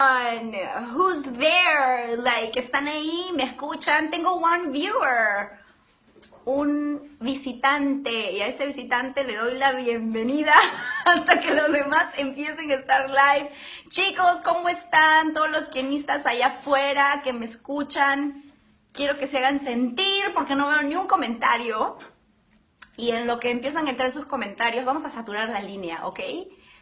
Who's there? Like, están ahí, me escuchan. Tengo one viewer, un visitante, y a ese visitante le doy la bienvenida hasta que los demás empiecen a estar live. Chicos, ¿cómo están? Todos los quienistas allá afuera que me escuchan, quiero que se hagan sentir porque no veo ni un comentario. Y en lo que empiezan a entrar sus comentarios, vamos a saturar la línea, ¿ok?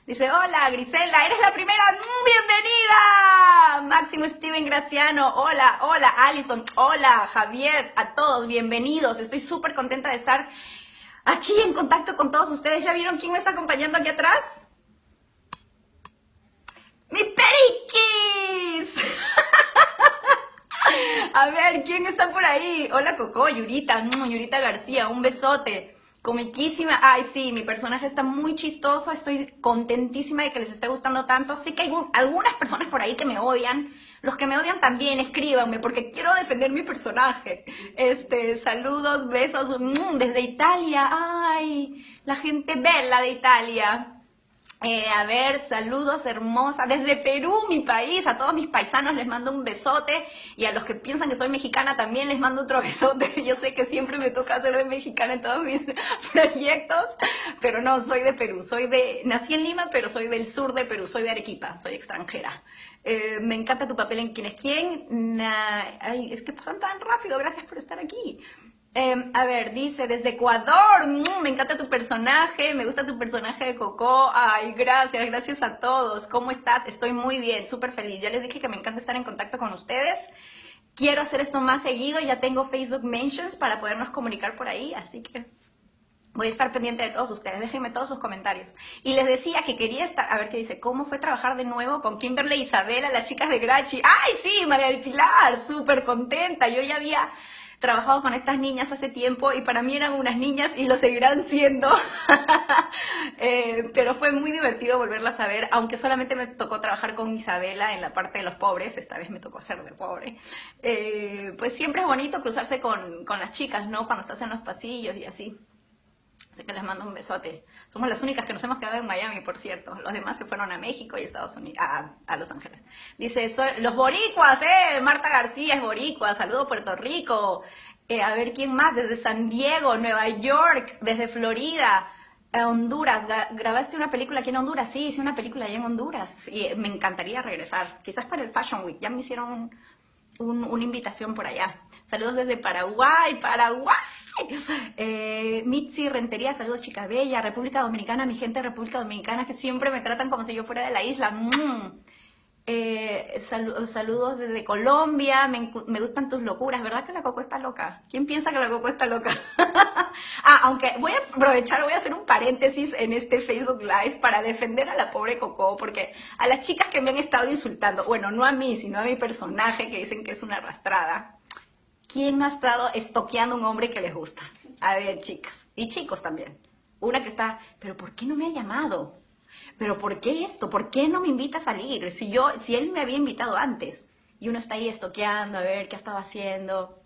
Dice, hola Grisela, eres la primera, mm, bienvenida. Máximo Steven Graciano, hola, hola Alison, hola Javier, a todos, bienvenidos. Estoy súper contenta de estar aquí en contacto con todos ustedes. ¿Ya vieron quién me está acompañando aquí atrás? ¡Mi Periquis! A ver, ¿quién está por ahí? Hola Coco, Yurita, mm, Yurita García, un besote. Comiquísima. Ay, sí, mi personaje está muy chistoso. Estoy contentísima de que les esté gustando tanto. Sí que hay algunas personas por ahí que me odian. Los que me odian también, escríbanme, porque quiero defender mi personaje. Este, saludos, besos mm, desde Italia. Ay, la gente bella de Italia. Eh, a ver, saludos hermosa. Desde Perú, mi país, a todos mis paisanos les mando un besote y a los que piensan que soy mexicana también les mando otro besote. Yo sé que siempre me toca ser de mexicana en todos mis proyectos, pero no, soy de Perú. Soy de, nací en Lima, pero soy del sur de Perú, soy de Arequipa, soy extranjera. Eh, me encanta tu papel en Quién es quién. ay, es que pasan tan rápido, gracias por estar aquí. Em, a ver, dice, desde Ecuador, mm, me encanta tu personaje, me gusta tu personaje de Coco. Ay, gracias, gracias a todos. ¿Cómo estás? Estoy muy bien, súper feliz. Ya les dije que me encanta estar en contacto con ustedes. Quiero hacer esto más seguido, ya tengo Facebook Mentions para podernos comunicar por ahí, así que voy a estar pendiente de todos ustedes. Déjenme todos sus comentarios. Y les decía que quería estar, a ver qué dice, ¿cómo fue trabajar de nuevo con Kimberly Isabela, las chicas de Grachi? Ay, sí, María del Pilar, súper contenta. Yo ya había trabajado con estas niñas hace tiempo y para mí eran unas niñas y lo seguirán siendo. Eh, pero fue muy divertido volverlas a ver, aunque solamente me tocó trabajar con Isabela en la parte de los pobres, esta vez me tocó ser de pobre. Eh, pues siempre es bonito cruzarse con, con las chicas, ¿no? Cuando estás en los pasillos y así. Así que les mando un besote. Somos las únicas que nos hemos quedado en Miami, por cierto. Los demás se fueron a México y Estados Unidos, a, Los Ángeles. Dice, soy, los boricuas, eh. Marta García es boricua. Saludo Puerto Rico. Eh, a ver quién más. Desde San Diego, Nueva York, desde Florida. Eh, Honduras, ¿grabaste una película aquí en Honduras? Sí, hice una película allá en Honduras y me encantaría regresar. Quizás para el Fashion Week, ya me hicieron una invitación por allá. Saludos desde Paraguay, Paraguay. Eh, Mitzi Rentería, saludos chica bella, República Dominicana, mi gente de República Dominicana que siempre me tratan como si yo fuera de la isla. Mm. Eh, saludos desde Colombia, me, gustan tus locuras, ¿verdad que la Coco está loca? ¿Quién piensa que la Coco está loca? ah, aunque voy a aprovechar, voy a hacer un paréntesis en este Facebook Live para defender a la pobre Coco, porque a las chicas que me han estado insultando, bueno, no a mí, sino a mi personaje que dicen que es una arrastrada, ¿Quién ha estado estoqueando a un hombre que les gusta? A ver, chicas, y chicos también. Una que está, pero ¿por qué no me ha llamado? ¿Pero por qué esto? ¿Por qué no me invita a salir? Si yo, si él me había invitado antes. Y uno está ahí estoqueando, a ver qué estaba haciendo,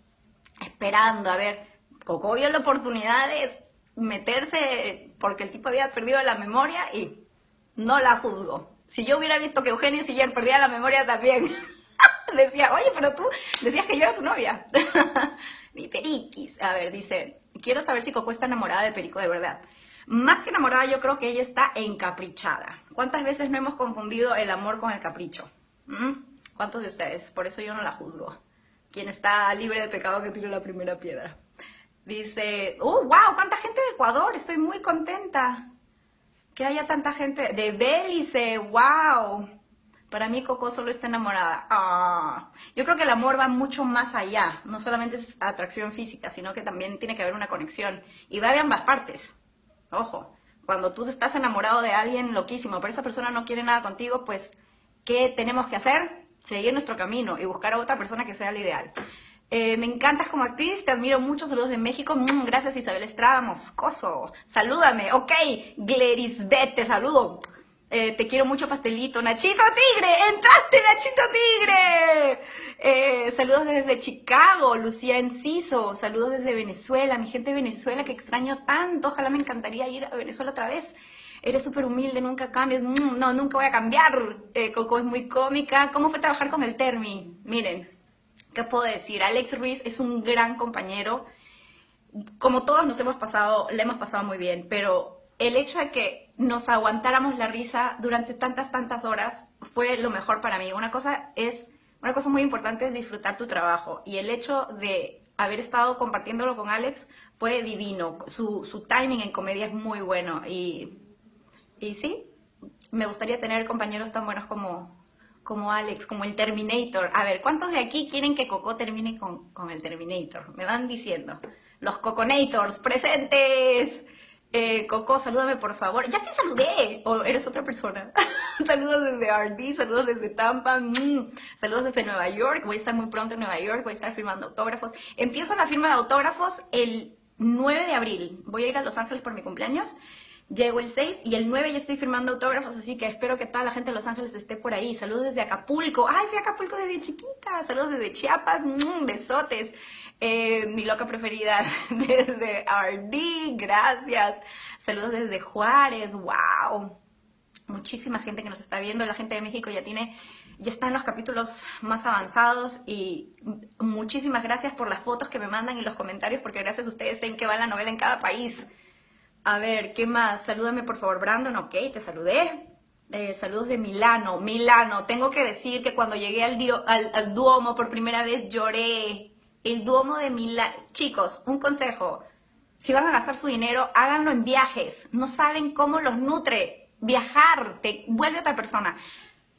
esperando, a ver. Coco vio la oportunidad de meterse porque el tipo había perdido la memoria y no la juzgó. Si yo hubiera visto que Eugenio Siller perdía la memoria también, decía, oye, pero tú decías que yo era tu novia. Mi periquis. A ver, dice, quiero saber si Coco está enamorada de Perico de verdad. Más que enamorada, yo creo que ella está encaprichada. ¿Cuántas veces no hemos confundido el amor con el capricho? ¿Mm? ¿Cuántos de ustedes? Por eso yo no la juzgo. Quien está libre de pecado que tire la primera piedra. Dice, oh, wow, cuánta gente de Ecuador, estoy muy contenta. Que haya tanta gente de Belice, wow. Para mí Coco solo está enamorada. Ah. Yo creo que el amor va mucho más allá. No solamente es atracción física, sino que también tiene que haber una conexión. Y va de ambas partes. Ojo, cuando tú estás enamorado de alguien loquísimo, pero esa persona no quiere nada contigo, pues, ¿qué tenemos que hacer? Seguir nuestro camino y buscar a otra persona que sea el ideal. Eh, me encantas como actriz, te admiro mucho. Saludos de México. Mm, gracias Isabel Estrada, Moscoso. Salúdame. Ok, Glerisbet, te saludo. Eh, te quiero mucho, pastelito. Nachito Tigre, entraste, Nachito Tigre. Eh, saludos desde Chicago, Lucía Enciso. Saludos desde Venezuela, mi gente de Venezuela que extraño tanto. Ojalá me encantaría ir a Venezuela otra vez. eres súper humilde, nunca cambias. Mm, no, nunca voy a cambiar. Eh, Coco es muy cómica. ¿Cómo fue trabajar con el Termi? Miren, ¿qué puedo decir? Alex Ruiz es un gran compañero. Como todos nos hemos pasado, le hemos pasado muy bien, pero el hecho de que nos aguantáramos la risa durante tantas, tantas horas fue lo mejor para mí. Una cosa es, una cosa muy importante es disfrutar tu trabajo y el hecho de haber estado compartiéndolo con Alex fue divino. Su, su timing en comedia es muy bueno y, y sí, me gustaría tener compañeros tan buenos como, como Alex, como el Terminator. A ver, ¿cuántos de aquí quieren que Coco termine con, con el Terminator? Me van diciendo. Los Coconators, presentes. Eh, Coco, salúdame por favor. Ya te saludé. ¿O eres otra persona? saludos desde RD, saludos desde Tampa, mm, saludos desde Nueva York. Voy a estar muy pronto en Nueva York, voy a estar firmando autógrafos. Empiezo la firma de autógrafos el 9 de abril. Voy a ir a Los Ángeles por mi cumpleaños. Llego el 6 y el 9 ya estoy firmando autógrafos, así que espero que toda la gente de Los Ángeles esté por ahí. Saludos desde Acapulco. Ay, fui a Acapulco desde chiquita. Saludos desde Chiapas. Mm, besotes. Eh, mi loca preferida desde RD. Gracias. Saludos desde Juárez. Wow. Muchísima gente que nos está viendo. La gente de México ya tiene ya está en los capítulos más avanzados y muchísimas gracias por las fotos que me mandan y los comentarios porque gracias a ustedes sé en qué va la novela en cada país. A ver, ¿qué más? Salúdame por favor, Brandon. Ok, te saludé. Eh, saludos de Milano. Milano, tengo que decir que cuando llegué al, al, Duomo por primera vez lloré. El Duomo de Milano. Chicos, un consejo. Si van a gastar su dinero, háganlo en viajes. No saben cómo los nutre. Viajar te vuelve otra persona.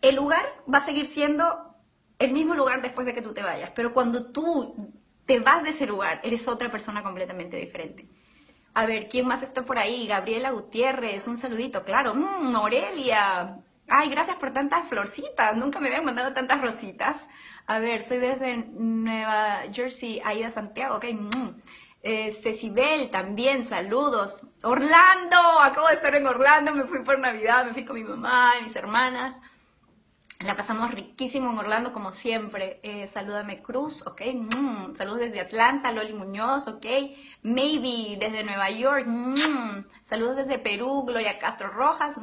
El lugar va a seguir siendo el mismo lugar después de que tú te vayas, pero cuando tú te vas de ese lugar, eres otra persona completamente diferente. A ver, ¿quién más está por ahí? Gabriela Gutiérrez, un saludito, claro. Mm, Aurelia. Ay, gracias por tantas florcitas. Nunca me habían mandado tantas rositas. A ver, soy desde Nueva Jersey, Aida Santiago, ok. Mm. Eh, Cecibel también, saludos. Orlando, acabo de estar en Orlando, me fui por Navidad, me fui con mi mamá y mis hermanas. La pasamos riquísimo en Orlando, como siempre. Eh, salúdame Cruz, ok. Mm, saludos desde Atlanta, Loli Muñoz, ok. Maybe desde Nueva York. Mm, saludos desde Perú, Gloria Castro Rojas.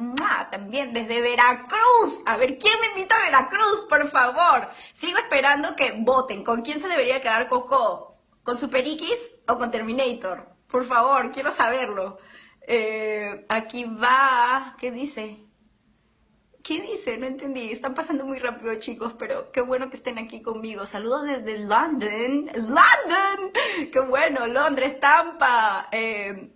también desde Veracruz. A ver, ¿quién me invita a Veracruz, por favor? Sigo esperando que voten. ¿Con quién se debería quedar Coco? ¿Con Super X o con Terminator? Por favor, quiero saberlo. Eh, aquí va, ¿qué dice? ¿Qué dice? No entendí. Están pasando muy rápido, chicos, pero qué bueno que estén aquí conmigo. Saludos desde London. ¡London! ¡Qué bueno! Londres, Tampa. Eh,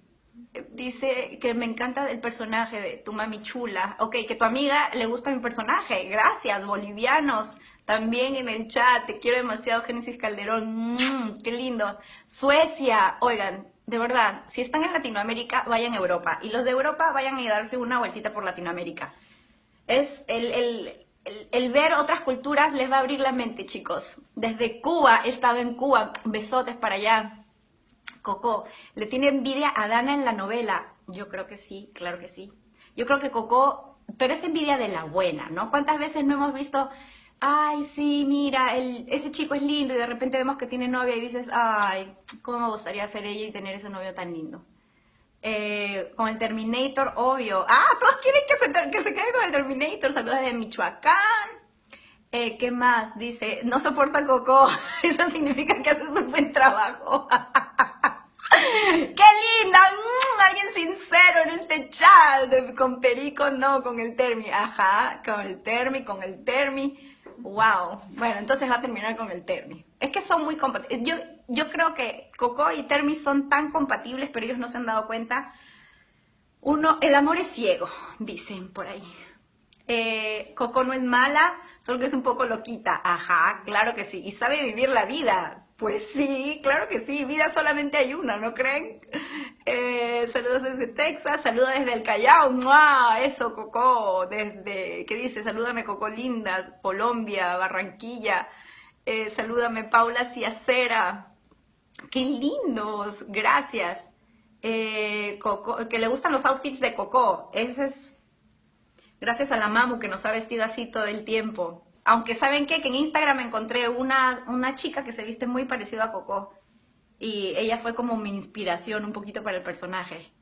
dice que me encanta el personaje de tu mami chula. Ok, que tu amiga le gusta mi personaje. Gracias, bolivianos. También en el chat. Te quiero demasiado, Génesis Calderón. Mm, qué lindo. Suecia. Oigan, de verdad, si están en Latinoamérica, vayan a Europa. Y los de Europa, vayan a darse una vueltita por Latinoamérica es el, ver otras culturas les va a abrir la mente, chicos. Desde Cuba, he estado en Cuba, besotes para allá. Coco, ¿le tiene envidia a Dana en la novela? Yo creo que sí, claro que sí. Yo creo que Coco, pero es envidia de la buena, ¿no? ¿Cuántas veces no hemos visto, ay, sí, mira, ese chico es lindo y de repente vemos que tiene novia y dices, ay, cómo me gustaría ser ella y tener ese novio tan lindo? Eh, con el Terminator, obvio. Ah, todos quieren que se, que se quede con el Terminator. Saludos de Michoacán. Eh, ¿Qué más? Dice, no soporta Coco. Eso significa que haces un buen trabajo. ¡Qué linda! Mm, alguien sincero en este chat. Con Perico, no, con el Termi. Ajá, con el Termi, con el Termi. Wow. Bueno, entonces va a terminar con el Termi. Es que son muy compatibles. Yo, yo creo que Coco y Termi son tan compatibles, pero ellos no se han dado cuenta. Uno, el amor es ciego, dicen por ahí. Eh, Coco no es mala, solo que es un poco loquita. Ajá, claro que sí. Y sabe vivir la vida. Pues sí, claro que sí. Vida solamente hay una, ¿no creen? Eh, saludos desde Texas, saludos desde el Callao. ¡Mua! Eso, Coco. Desde, ¿qué dice? Salúdame, Coco Lindas. Colombia, Barranquilla. Eh, salúdame, Paula Ciacera. ¡Qué lindos! Gracias. Eh, Coco, que le gustan los outfits de Coco. Ese es gracias a la Mamu que nos ha vestido así todo el tiempo. Aunque saben qué? que en Instagram encontré una, una chica que se viste muy parecido a Coco. Y ella fue como mi inspiración un poquito para el personaje.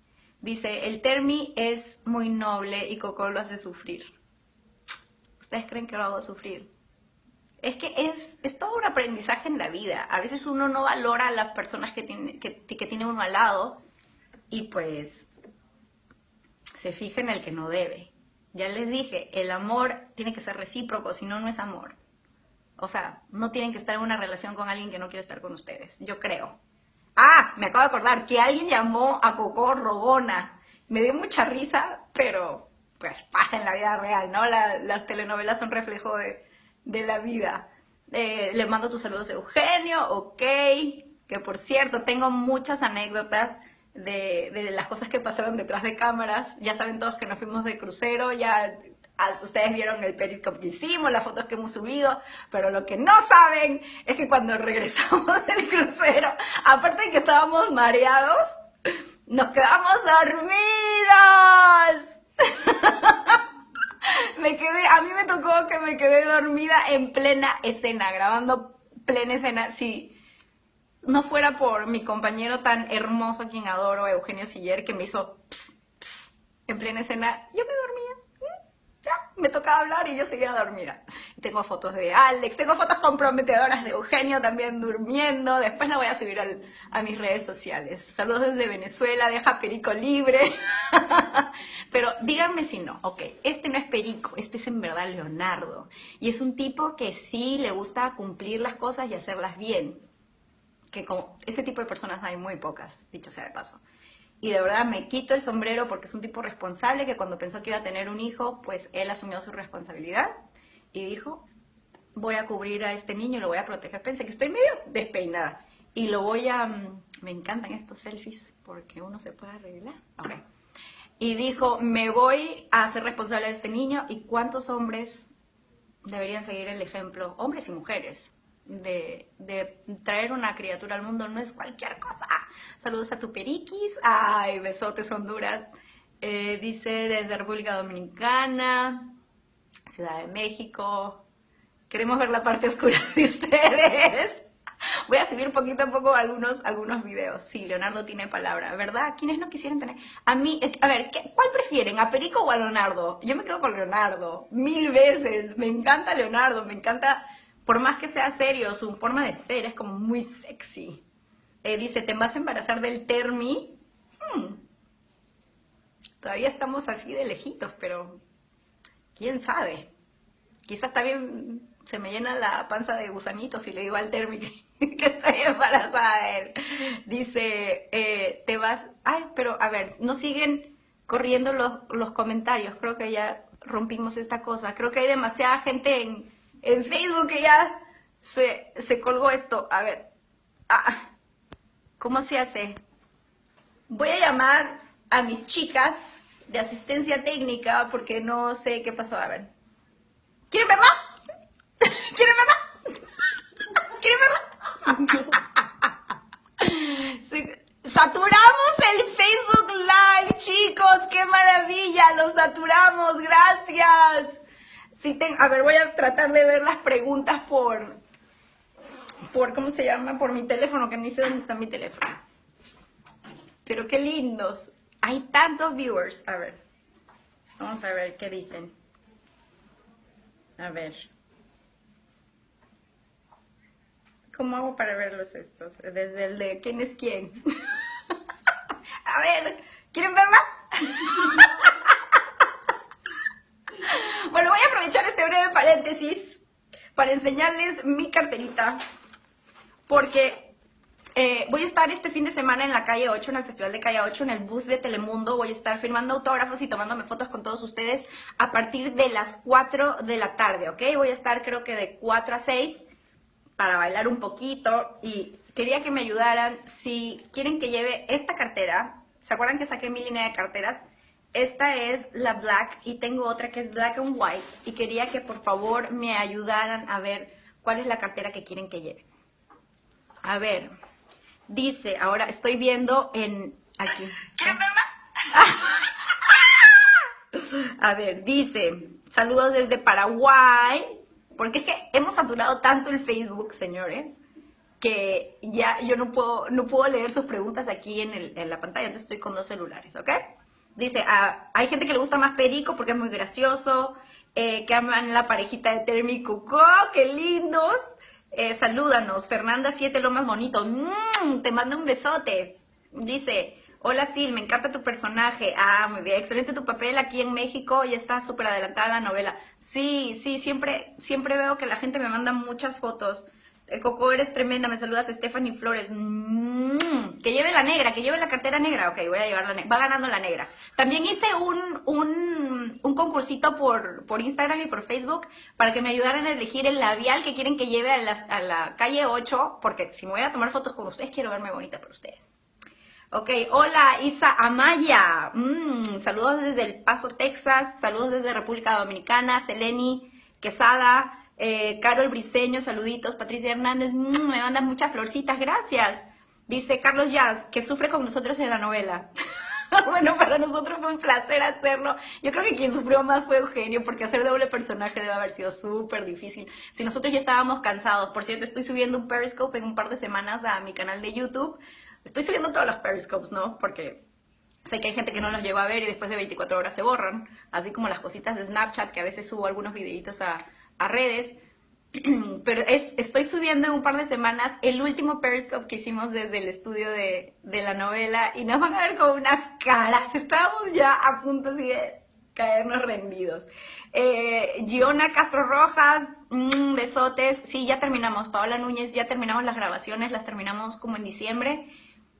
Dice, el Termi es muy noble y Coco lo hace sufrir. ¿Ustedes creen que lo hago sufrir? Es que es, es todo un aprendizaje en la vida. A veces uno no valora a las personas que tiene, que, tiene uno al lado y pues se fija en el que no debe. Ya les dije, el amor tiene que ser recíproco, si no, no es amor. O sea, no tienen que estar en una relación con alguien que no quiere estar con ustedes, yo creo. Ah, me acabo de acordar que alguien llamó a Coco Rogona. Me dio mucha risa, pero pues pasa en la vida real, ¿no? las telenovelas son reflejo de, la vida. Eh, le mando tus saludos Eugenio, ok. Que por cierto, tengo muchas anécdotas de, de, las cosas que pasaron detrás de cámaras. Ya saben todos que nos fuimos de crucero, ya ustedes vieron el periscope que hicimos, las fotos que hemos subido, pero lo que no saben es que cuando regresamos del crucero, aparte de que estábamos mareados, nos quedamos dormidos. me quedé, a mí me tocó que me quedé dormida en plena escena, grabando plena escena. Si no fuera por mi compañero tan hermoso, a quien adoro, Eugenio Siller, que me hizo en plena escena, yo me dormía me tocaba hablar y yo seguía dormida. Tengo fotos de Alex, tengo fotos comprometedoras de Eugenio también durmiendo. Después la voy a subir a mis redes sociales. Saludos desde Venezuela, deja Perico libre. Pero díganme si no, ok, este no es Perico, este es en verdad Leonardo. Y es un tipo que sí le gusta cumplir las cosas y hacerlas bien. Que como ese tipo de personas hay muy pocas, dicho sea de paso y de verdad me quito el sombrero porque es un tipo responsable que cuando pensó que iba a tener un hijo, pues él asumió su responsabilidad y dijo, voy a cubrir a este niño y lo voy a proteger. Pensé que estoy medio despeinada y lo voy a... Mm, me encantan estos selfies porque uno se puede arreglar. Y dijo, me voy a ser responsable de este niño y cuántos hombres deberían seguir el ejemplo, hombres y mujeres, de, traer una criatura al mundo no es cualquier cosa. Saludos a tu periquis. Ay, besotes Honduras. Eh, dice desde República Dominicana, Ciudad de México. Queremos ver la parte oscura de ustedes. Voy a subir poquito a poco algunos, algunos videos. Sí, Leonardo tiene palabra, ¿verdad? ¿Quiénes no quisieran tener? A mí, eh, a ver, ¿cuál prefieren? ¿A Perico o a Leonardo? Yo me quedo con Leonardo, mil veces. Me encanta Leonardo, me encanta por más que sea serio, su forma de ser es como muy sexy. Eh, dice, ¿te vas a embarazar del Termi? Hmm. Todavía estamos así de lejitos, pero quién sabe. Quizás también se me llena la panza de gusanitos y le digo al Termi que, estoy embarazada de él. Dice, eh, te vas... Ay, pero a ver, no siguen corriendo los, los comentarios. Creo que ya rompimos esta cosa. Creo que hay demasiada gente en en Facebook ya se, se colgó esto. A ver, ah, ¿cómo se hace? Voy a llamar a mis chicas de asistencia técnica porque no sé qué pasó. A ver. ¿Quieren verla? ¿Quieren verla? ¿Quieren verla? Saturamos el Facebook Live, chicos. ¡Qué maravilla! Lo saturamos. Gracias a ver, voy a tratar de ver las preguntas por, por, ¿cómo se llama? Por mi teléfono, que ni sé dónde está mi teléfono. Pero qué lindos. Hay tantos viewers. A ver, vamos a ver qué dicen. A ver. ¿Cómo hago para verlos estos? Desde el de quién es quién. a ver, ¿quieren verla? Bueno, voy a aprovechar breve paréntesis para enseñarles mi carterita, porque eh, voy a estar este fin de semana en la calle 8, en el Festival de Calle 8, en el bus de Telemundo. Voy a estar firmando autógrafos y tomándome fotos con todos ustedes a partir de las 4 de la tarde, ¿ok? Voy a estar creo que de 4 a 6 para bailar un poquito y quería que me ayudaran si quieren que lleve esta cartera. ¿Se acuerdan que saqué mi línea de carteras? Esta es la black y tengo otra que es black and white y quería que por favor me ayudaran a ver cuál es la cartera que quieren que lleve. A ver, dice, ahora estoy viendo en aquí. ¿Quieren verla? A ver, dice, saludos desde Paraguay, porque es que hemos saturado tanto el Facebook, señores. que ya yo no puedo, no puedo leer sus preguntas aquí en, el, en la pantalla, entonces estoy con dos celulares, ¿ok? Dice, ah, hay gente que le gusta más Perico porque es muy gracioso, eh, que aman la parejita de Termi y Cucó, qué lindos. Eh, salúdanos, Fernanda Siete Lomas Bonito, mm, te mando un besote. Dice, hola Sil, me encanta tu personaje. Ah, muy bien, excelente tu papel aquí en México, ya está súper adelantada la novela. Sí, sí, siempre, siempre veo que la gente me manda muchas fotos Coco, eres tremenda. Me saludas Stephanie Flores. Mm, que lleve la negra, que lleve la cartera negra. Ok, voy a llevar la negra. Va ganando la negra. También hice un, un, concursito por, por Instagram y por Facebook para que me ayudaran a elegir el labial que quieren que lleve a la, calle 8. Porque si me voy a tomar fotos con ustedes, quiero verme bonita por ustedes. Ok, hola Isa Amaya. Mm, saludos desde El Paso, Texas. Saludos desde República Dominicana. Seleni Quesada. Eh, Carol Briseño, saluditos. Patricia Hernández, mm, me mandan muchas florcitas, gracias. Dice Carlos Jazz, que sufre con nosotros en la novela. bueno, para nosotros fue un placer hacerlo. Yo creo que quien sufrió más fue Eugenio, porque hacer doble personaje debe haber sido súper difícil. Si nosotros ya estábamos cansados, por cierto, estoy subiendo un Periscope en un par de semanas a mi canal de YouTube. Estoy subiendo todos los Periscopes, ¿no? Porque sé que hay gente que no los llegó a ver y después de 24 horas se borran. Así como las cositas de Snapchat, que a veces subo algunos videitos a, a redes. Pero es, estoy subiendo en un par de semanas el último Periscope que hicimos desde el estudio de, de la novela y nos van a ver con unas caras. Estábamos ya a punto así de caernos rendidos. Eh, Giona Castro Rojas, mm, besotes. Sí, ya terminamos. Paola Núñez, ya terminamos las grabaciones, las terminamos como en diciembre.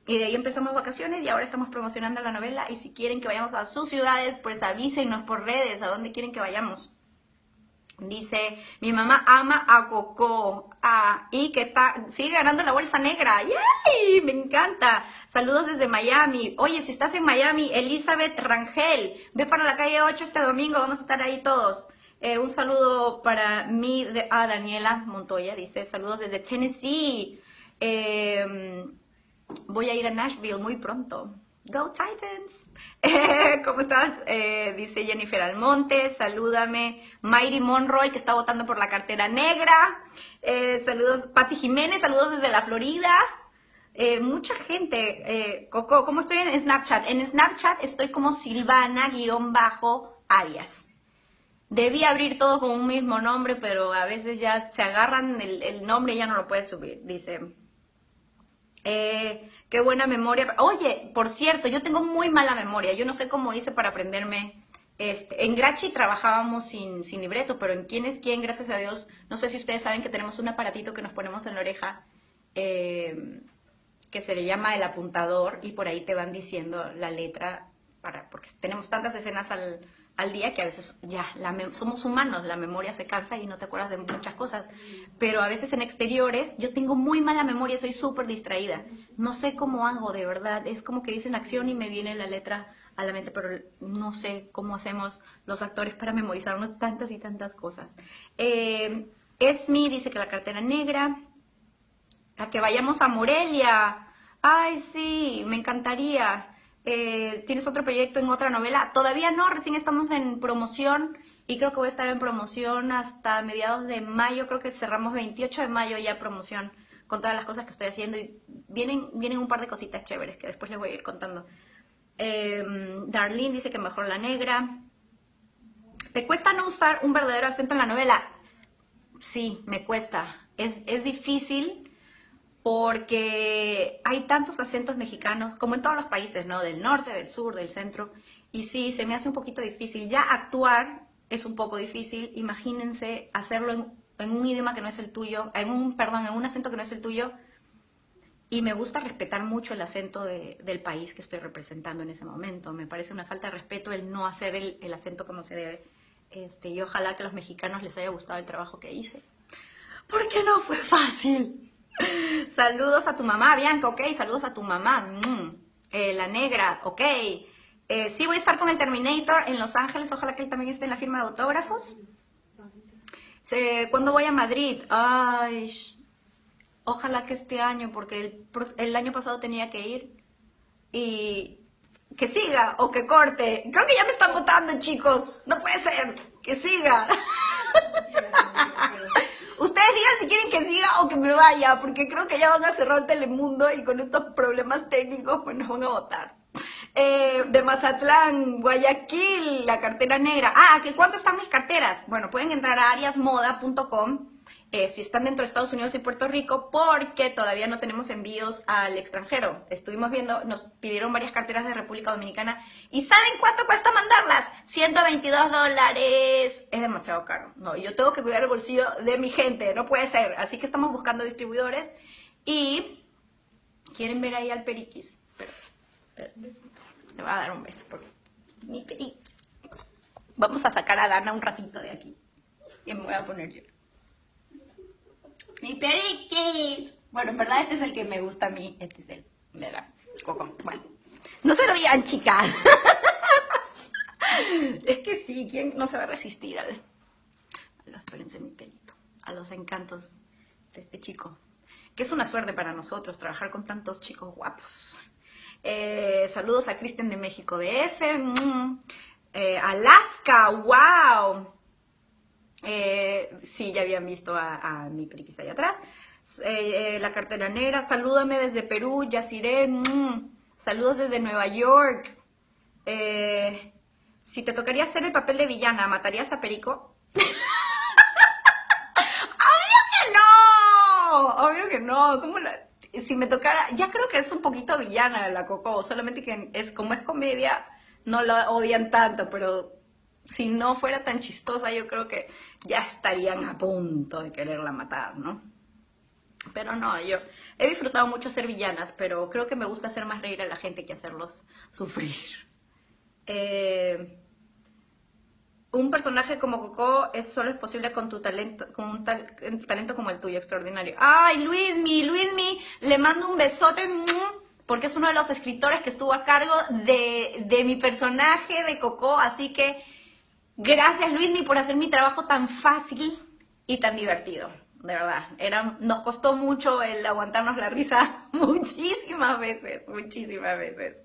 Y de ahí empezamos vacaciones y ahora estamos promocionando la novela. Y si quieren que vayamos a sus ciudades, pues avísenos por redes a dónde quieren que vayamos. Dice, mi mamá ama a Coco ah, y que está, sigue ganando la bolsa negra. ¡Yay! Me encanta. Saludos desde Miami. Oye, si estás en Miami, Elizabeth Rangel, ve para la calle 8 este domingo, vamos a estar ahí todos. Eh, un saludo para mí, de, a Daniela Montoya, dice, saludos desde Tennessee. Em, voy a ir a Nashville muy pronto. Go Titans. ¿Cómo estás? Eh, dice Jennifer Almonte, salúdame. Mayri Monroy, que está votando por la cartera negra. Eh, saludos, Patti Jiménez, saludos desde la Florida. Eh, mucha gente. Coco, ¿cómo estoy en Snapchat? En Snapchat estoy como Silvana-Arias. Debí abrir todo con un mismo nombre, pero a veces ya se agarran el, el nombre y ya no lo puedes subir. Dice eh, qué buena memoria. Oye, por cierto, yo tengo muy mala memoria. Yo no sé cómo hice para aprenderme. Este, en Grachi trabajábamos sin, libreto, pero en quién es quién, gracias a Dios, no sé si ustedes saben que tenemos un aparatito que nos ponemos en la oreja eh, que se le llama el apuntador y por ahí te van diciendo la letra, para, porque tenemos tantas escenas al, al día que a veces ya somos humanos, la memoria se cansa y no te acuerdas de muchas cosas. Pero a veces en exteriores yo tengo muy mala memoria, soy súper distraída. No sé cómo hago, de verdad. Es como que dicen acción y me viene la letra a la mente, pero no sé cómo hacemos los actores para memorizarnos tantas y tantas cosas. Eh, Esmi dice que la cartera negra. A que vayamos a Morelia. Ay, sí, me encantaría. Eh, ¿Tienes otro proyecto en otra novela? Todavía no, recién estamos en promoción y creo que voy a estar en promoción hasta mediados de mayo, creo que cerramos 28 de mayo ya promoción con todas las cosas que estoy haciendo y vienen, vienen un par de cositas chéveres que después les voy a ir contando. Em, Darlene dice que mejor la negra. ¿Te cuesta no usar un verdadero acento en la novela? Sí, me cuesta. Es, es difícil porque hay tantos acentos mexicanos, como en todos los países, ¿no? Del norte, del sur, del centro, y sí, se me hace un poquito difícil. Ya actuar es un poco difícil, imagínense hacerlo en, un idioma que no es el tuyo, en un, perdón, en un acento que no es el tuyo, y me gusta respetar mucho el acento del país que estoy representando en ese momento. Me parece una falta de respeto el no hacer el, el acento como se debe. Este, y ojalá que a los mexicanos les haya gustado el trabajo que hice. Porque no fue fácil. Saludos a tu mamá, Bianca, ok, saludos a tu mamá. Mm. Eh, la negra, ok. Eh, sí voy a estar con el Terminator en Los Ángeles, ojalá que él también esté en la firma de autógrafos. ¿Cuándo voy a Madrid? Ay, ojalá que este año, porque el, año pasado tenía que ir. Y que siga o que corte. Creo que ya me están votando, chicos. No puede ser. Que siga. Ustedes digan si quieren que siga o que me vaya, porque creo que ya van a cerrar Telemundo y con estos problemas técnicos pues nos van a votar. Eh, de Mazatlán, Guayaquil, la cartera negra. Ah, ¿que ¿cuánto están mis carteras? Bueno, pueden entrar a ariasmoda.com eh, si están dentro de Estados Unidos y Puerto Rico, porque todavía no tenemos envíos al extranjero. Estuvimos viendo, nos pidieron varias carteras de República Dominicana. ¿Y saben cuánto cuesta mandarlas? 122 dólares. Es demasiado caro. No, yo tengo que cuidar el bolsillo de mi gente, no puede ser. Así que estamos buscando distribuidores y quieren ver ahí al Periquis. Pero, pero, le voy a dar un beso por mi Periquis. Vamos a sacar a Dana un ratito de aquí. Y me voy a poner yo. Mi periquis. Bueno, en verdad este es el que me gusta a mí. Este es el de la coco. Bueno, no se vean, chicas. es que sí, ¿quién no se va a resistir al... Espérense mi pelito. A los encantos de este chico. Que es una suerte para nosotros trabajar con tantos chicos guapos. Eh, saludos a Cristian de México de F. Mm. Eh, Alaska, wow. Eh, sí, ya habían visto a, mi periquis ahí atrás. Eh, eh, la cartera negra, salúdame desde Perú, Yaciré, mm, saludos desde Nueva York. si te tocaría hacer el papel de villana, ¿matarías a Perico? ¡Obvio que no! Obvio que no. ¿Cómo si me tocara, ya creo que es un poquito villana la Coco, solamente que es como es comedia, no la odian tanto, pero si no fuera tan chistosa, yo creo que ya estarían a punto de quererla matar, ¿no? Pero no, yo he disfrutado mucho ser villanas, pero creo que me gusta hacer más reír a la gente que hacerlos sufrir. Eh, un personaje como Coco es solo es posible con tu talento, con un talento como el tuyo, extraordinario. Ay, Luismi, Luismi, le mando un besote porque es uno de los escritores que estuvo a cargo de, de mi personaje de Coco, así que Gracias Luismi por hacer mi trabajo tan fácil y tan divertido. De verdad, nos costó mucho el aguantarnos la risa muchísimas veces, muchísimas veces.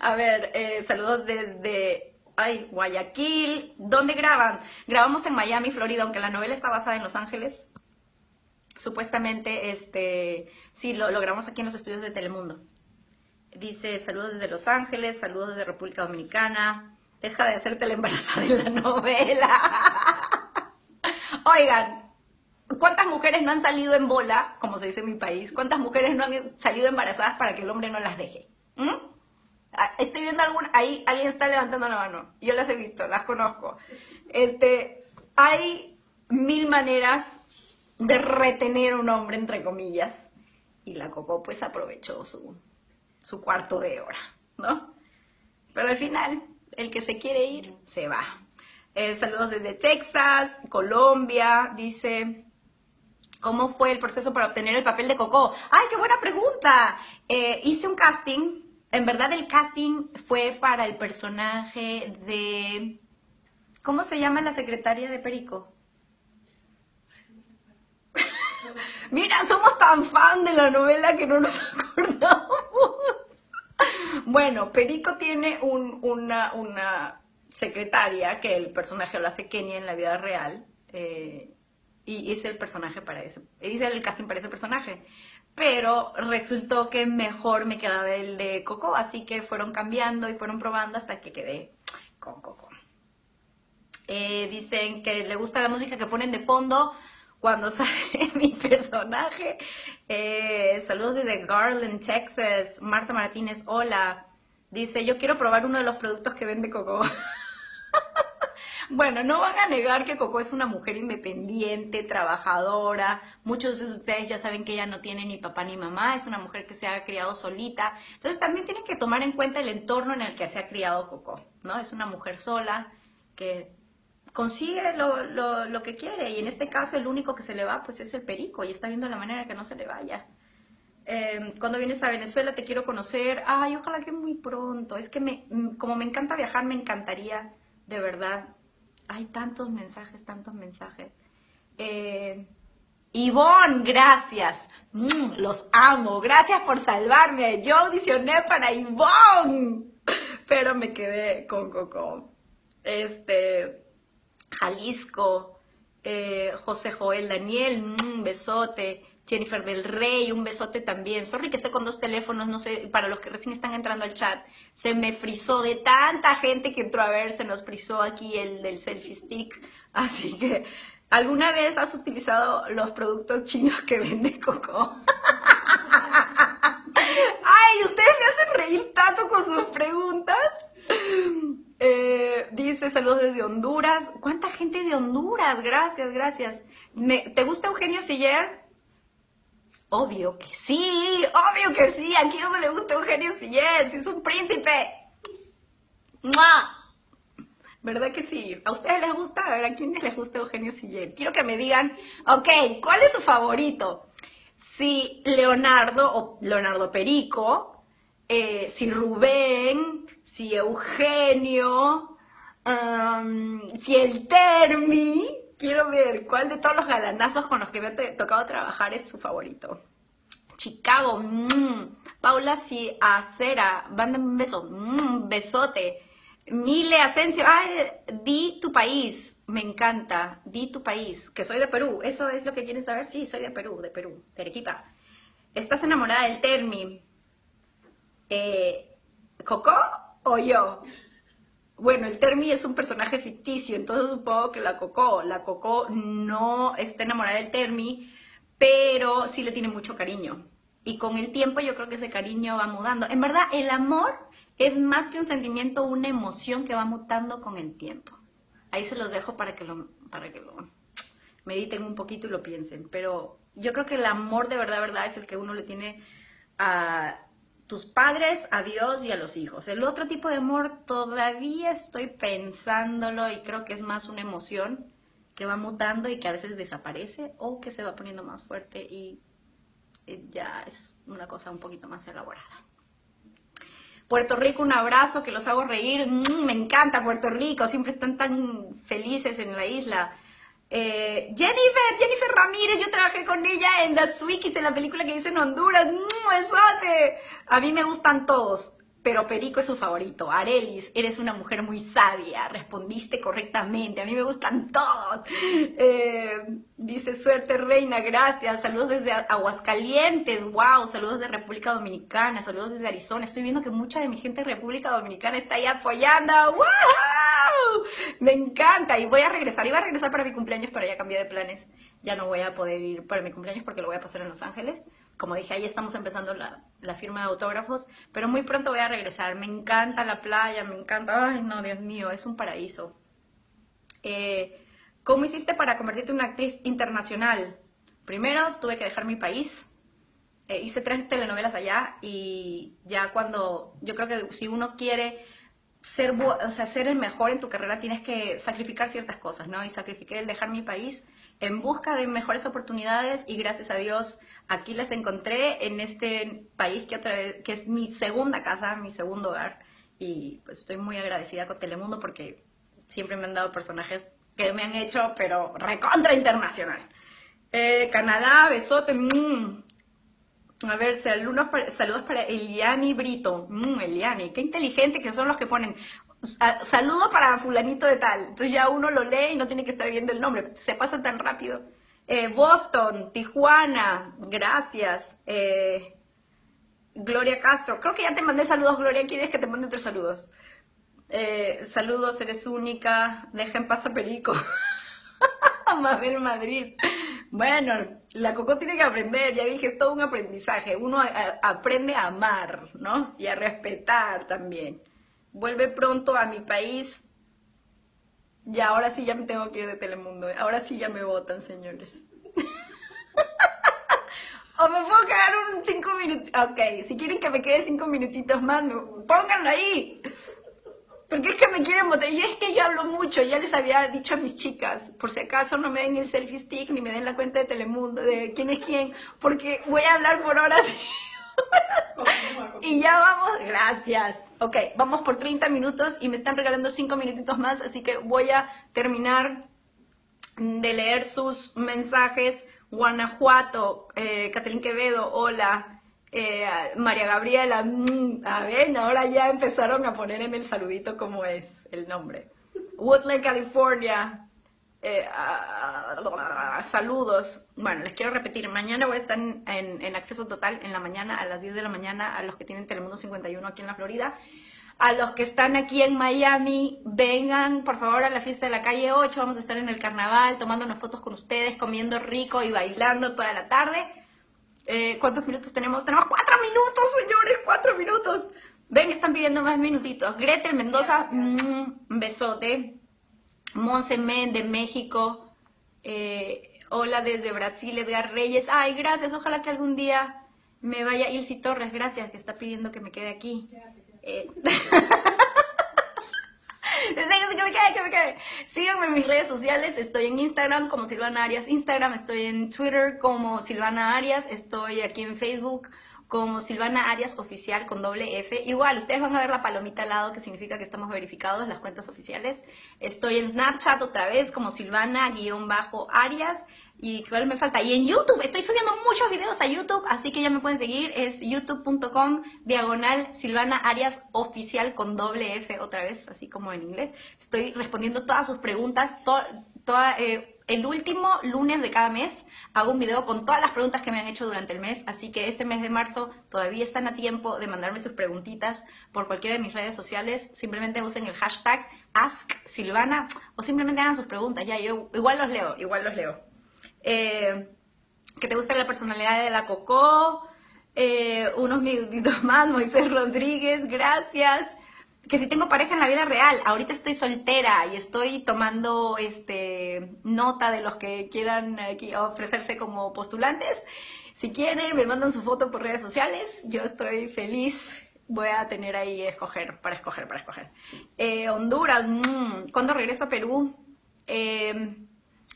A ver, eh, saludos desde ay, Guayaquil. ¿Dónde graban? Grabamos en Miami, Florida, aunque la novela está basada en Los Ángeles. Supuestamente, este, sí, lo, lo grabamos aquí en los estudios de Telemundo. Dice saludos desde Los Ángeles, saludos desde República Dominicana. Deja de hacerte la embarazada en la novela. Oigan, ¿cuántas mujeres no han salido en bola, como se dice en mi país? ¿Cuántas mujeres no han salido embarazadas para que el hombre no las deje? ¿Mm? Ah, estoy viendo alguna, ahí alguien está levantando la mano. Yo las he visto, las conozco. Este, hay mil maneras de retener un hombre, entre comillas. Y la Coco pues aprovechó su, su cuarto de hora, ¿no? Pero al final el que se quiere ir, se va. Eh, saludos desde Texas, Colombia, dice, ¿cómo fue el proceso para obtener el papel de Coco? ¡Ay, qué buena pregunta! Eh, hice un casting, en verdad el casting fue para el personaje de... ¿Cómo se llama la secretaria de Perico? Mira, somos tan fan de la novela que no nos acordamos. Bueno, Perico tiene una, secretaria que el personaje lo hace Kenia en la vida real. Eh, y es el personaje para ese, hice el casting para ese personaje. Pero resultó que mejor me quedaba el de Coco, así que fueron cambiando y fueron probando hasta que quedé con Coco. Eh, dicen que le gusta la música que ponen de fondo cuando sale mi personaje. Eh, saludos desde Garland, Texas. Marta Martínez, hola. Dice, yo quiero probar uno de los productos que vende Coco. bueno, no van a negar que Coco es una mujer independiente, trabajadora. Muchos de ustedes ya saben que ella no tiene ni papá ni mamá, es una mujer que se ha criado solita. Entonces también tienen que tomar en cuenta el entorno en el que se ha criado Coco, ¿no? Es una mujer sola que consigue lo, que quiere y en este caso el único que se le va pues es el perico y está viendo la manera que no se le vaya. Em, cuando vienes a Venezuela te quiero conocer, ay, ojalá que muy pronto, es que mm, como me encanta viajar, me encantaría, de verdad, hay tantos mensajes, tantos mensajes. Eh, Ivonne, gracias, mm, los amo, gracias por salvarme, yo audicioné para Ivonne, pero me quedé con Coco. Este, Jalisco, Eh, José Joel Daniel, mm, besote. Jennifer del Rey, un besote también. Sorry que esté con dos teléfonos, no sé, para los que recién están entrando al chat. Se me frizó de tanta gente que entró a ver, se nos frizó aquí el del selfie stick. Así que, ¿alguna vez has utilizado los productos chinos que vende Coco? Ay, ustedes me hacen reír tanto con sus preguntas. Eh, dice saludos desde Honduras. ¿Cuánta gente de Honduras? Gracias, gracias. ¿Te gusta Eugenio Siller? Obvio que sí, obvio que sí. Aquí no le gusta Eugenio Siller, si es un príncipe. ¿Verdad que sí? ¿A ustedes les gusta? A ver, ¿a quiénes les gusta Eugenio Siller? Quiero que me digan, ok, ¿cuál es su favorito? Si Leonardo o Leonardo Perico, eh, si Rubén, si Eugenio, si el Termi, quiero ver cuál de todos los galanazos con los que me ha tocado trabajar es su favorito. Chicago, mmm. Paula Si Acera, un beso, mmm, besote. Mile Asensio, ay, di tu país, me encanta, di tu país, que soy de Perú, ¿eso es lo que quieren saber? Sí, soy de Perú, de Perú, de. ¿Estás enamorada del Termi? Eh, ¿Coco o yo? Bueno, el Termi es un personaje ficticio, entonces supongo que la Coco, la Coco no está enamorada del Termi, pero sí le tiene mucho cariño. Y con el tiempo yo creo que ese cariño va mudando. En verdad, el amor es más que un sentimiento, una emoción que va mutando con el tiempo. Ahí se los dejo para que lo, para que lo mediten un poquito y lo piensen. Pero yo creo que el amor de verdad, verdad, es el que uno le tiene a tus padres, a Dios y a los hijos. El otro tipo de amor todavía estoy pensándolo y creo que es más una emoción que va mutando y que a veces desaparece o que se va poniendo más fuerte y ya es una cosa un poquito más elaborada. Puerto Rico, un abrazo, que los hago reír. Mm, me encanta Puerto Rico, siempre están tan felices en la isla. Eh, Jennifer, Jennifer Ramírez, yo trabajé con ella en The Swikis, en la película que hice en Honduras. ¡Mmm, A mí me gustan todos, pero Perico es su favorito. Arelis, eres una mujer muy sabia, respondiste correctamente. A mí me gustan todos. Eh, dice, suerte reina, gracias. Saludos desde Aguascalientes, wow. Saludos de República Dominicana, saludos desde Arizona. Estoy viendo que mucha de mi gente de República Dominicana está ahí apoyando. ¡Wow! Me encanta y voy a regresar. Iba a regresar para mi cumpleaños, pero ya cambié de planes. Ya no voy a poder ir para mi cumpleaños porque lo voy a pasar en Los Ángeles. Como dije, ahí estamos empezando la, firma de autógrafos, pero muy pronto voy a regresar. Me encanta la playa, me encanta. Ay, no, Dios mío, es un paraíso. Eh, ¿Cómo hiciste para convertirte en una actriz internacional? Primero tuve que dejar mi país. Eh, hice tres telenovelas allá y ya cuando, yo creo que si uno quiere ser, o sea, ser el mejor en tu carrera tienes que sacrificar ciertas cosas, ¿no? Y sacrifiqué el dejar mi país en busca de mejores oportunidades y gracias a Dios aquí las encontré en este país que, otra vez, que es mi segunda casa, mi segundo hogar y pues estoy muy agradecida con Telemundo porque siempre me han dado personajes que me han hecho, pero recontra internacional. Eh, Canadá, besote, mmm, a ver, saludos para, saludos para Eliani Brito. Mm, Eliani, qué inteligente que son los que ponen. Saludo para fulanito de tal. Entonces ya uno lo lee y no tiene que estar viendo el nombre. Se pasa tan rápido. Eh, Boston, Tijuana, gracias. Eh, Gloria Castro. Creo que ya te mandé saludos, Gloria. ¿Quieres que te mande otros saludos? Eh, saludos, eres única. Deja en paz a Perico. Mabel Madrid. Bueno, la Coco tiene que aprender, ya dije, es todo un aprendizaje. Uno aprende a amar, ¿no? Y a respetar también. Vuelve pronto a mi país. Ya, ahora sí ya me tengo que ir de Telemundo. Ahora sí ya me votan, señores. o me puedo quedar un cinco minutos. Ok, si quieren que me quede cinco minutitos más, pónganlo ahí. Porque es que me quieren votar. Y es que yo hablo mucho, ya les había dicho a mis chicas, por si acaso no me den el selfie stick ni me den la cuenta de Telemundo, de quién es quién, porque voy a hablar por horas y ya vamos, gracias. Ok, vamos por 30 minutos y me están regalando 5 minutitos más, así que voy a terminar de leer sus mensajes. Guanajuato, eh, Quevedo, hola. Eh, María Gabriela, mm, a ver, ahora ya empezaron a poner en el saludito como es el nombre. Woodland, California. Eh, ah, saludos. Bueno, les quiero repetir, mañana voy a estar en, en, acceso total en la mañana, a las 10 de la mañana, a los que tienen Telemundo 51 aquí en la Florida. A los que están aquí en Miami, vengan por favor a la fiesta de la calle 8. Vamos a estar en el carnaval, tomándonos fotos con ustedes, comiendo rico y bailando toda la tarde. Eh, ¿Cuántos minutos tenemos? Tenemos cuatro minutos, señores, cuatro minutos. Ven, están pidiendo más minutitos. Gretel Mendoza, un mm, besote. Monse Men de México. Eh, hola desde Brasil, Edgar Reyes. Ay, gracias. Ojalá que algún día me vaya Ilsi Torres. Gracias, que está pidiendo que me quede aquí. Eh, que me quede, que me quede. Síganme en mis redes sociales. Estoy en Instagram como Silvana Arias Instagram. Estoy en Twitter como Silvana Arias. Estoy aquí en Facebook como Silvana Arias Oficial con doble F. Igual, ustedes van a ver la palomita al lado que significa que estamos verificados las cuentas oficiales. Estoy en Snapchat otra vez como Silvana-Arias. ¿Y cuál me falta? Y en YouTube, estoy subiendo muchos videos a YouTube, así que ya me pueden seguir. Es youtube.com diagonal Silvana Arias Oficial con doble F otra vez, así como en inglés. Estoy respondiendo todas sus preguntas, toda... Eh, el último lunes de cada mes hago un video con todas las preguntas que me han hecho durante el mes, así que este mes de marzo todavía están a tiempo de mandarme sus preguntitas por cualquiera de mis redes sociales. Simplemente usen el hashtag AskSilvana o simplemente hagan sus preguntas. Ya, yo igual los leo, igual los leo. Eh, que te gusta la personalidad de la Coco. Eh, unos minutitos más, Moisés Rodríguez, gracias que si tengo pareja en la vida real, ahorita estoy soltera y estoy tomando este nota de los que quieran ofrecerse como postulantes. Si quieren, me mandan su foto por redes sociales. Yo estoy feliz. Voy a tener ahí escoger, para escoger, para escoger. Eh, Honduras, mmm, ¿cuándo regreso a Perú? Em,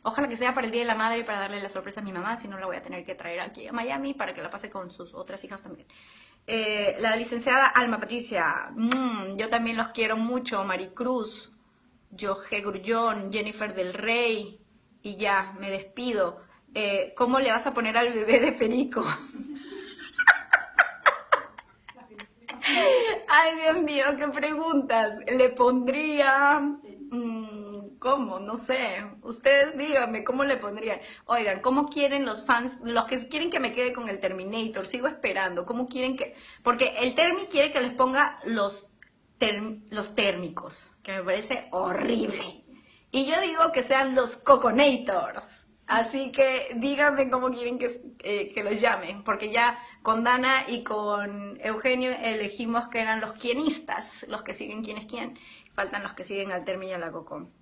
ojalá que sea para el Día de la Madre para darle la sorpresa a mi mamá, si no la voy a tener que traer aquí a Miami para que la pase con sus otras hijas también. Eh, la licenciada Alma Patricia, mm, yo también los quiero mucho, Maricruz, Jorge Grullón, Jennifer del Rey, y ya, me despido. Eh, ¿Cómo le vas a poner al bebé de Perico? Ay, Dios mío, qué preguntas. Le pondría... ¿Cómo? No sé. Ustedes díganme, ¿cómo le pondrían? Oigan, ¿cómo quieren los fans, los que quieren que me quede con el Terminator? Sigo esperando. ¿Cómo quieren que...? Porque el Termi quiere que les ponga los, los térmicos, que me parece horrible. Y yo digo que sean los Coconators. Así que díganme cómo quieren que, eh, que los llamen, porque ya con Dana y con Eugenio elegimos que eran los quienistas, los que siguen quién es quién. Faltan los que siguen al Termi y a la Coco.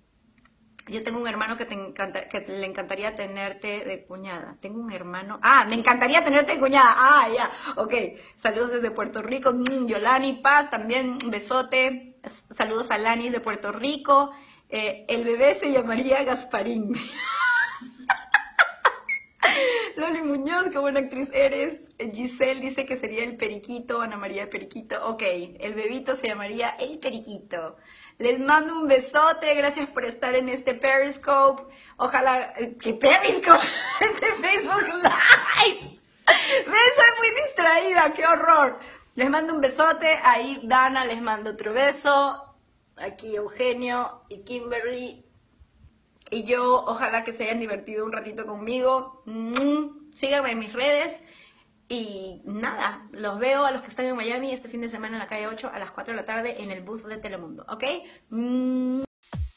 Yo tengo un hermano que, te encanta, que le encantaría tenerte de cuñada. Tengo un hermano. Ah, me encantaría tenerte de cuñada. Ah, ya. Ok. Saludos desde Puerto Rico. Mm, Yolani Paz, también un besote. Saludos a Lani de Puerto Rico. Eh, el bebé se llamaría Gasparín. Loli Muñoz, qué buena actriz eres. Giselle dice que sería el periquito, Ana María Periquito. Ok, el bebito se llamaría el periquito. Les mando un besote, gracias por estar en este Periscope. Ojalá eh, que Periscope, este Facebook Live. Me soy muy distraída, qué horror. Les mando un besote, ahí Dana les mando otro beso. Aquí Eugenio y Kimberly y yo, ojalá que se hayan divertido un ratito conmigo. Mm, síganme en mis redes. Y nada, los veo a los que están en Miami este fin de semana en la calle 8 a las 4 de la tarde en el booth de Telemundo, ¿ok? Mm.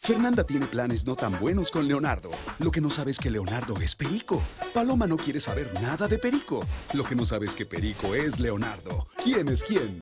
Fernanda tiene planes no tan buenos con Leonardo. Lo que no sabe es que Leonardo es Perico. Paloma no quiere saber nada de Perico. Lo que no sabe es que Perico es Leonardo. ¿Quién es quién?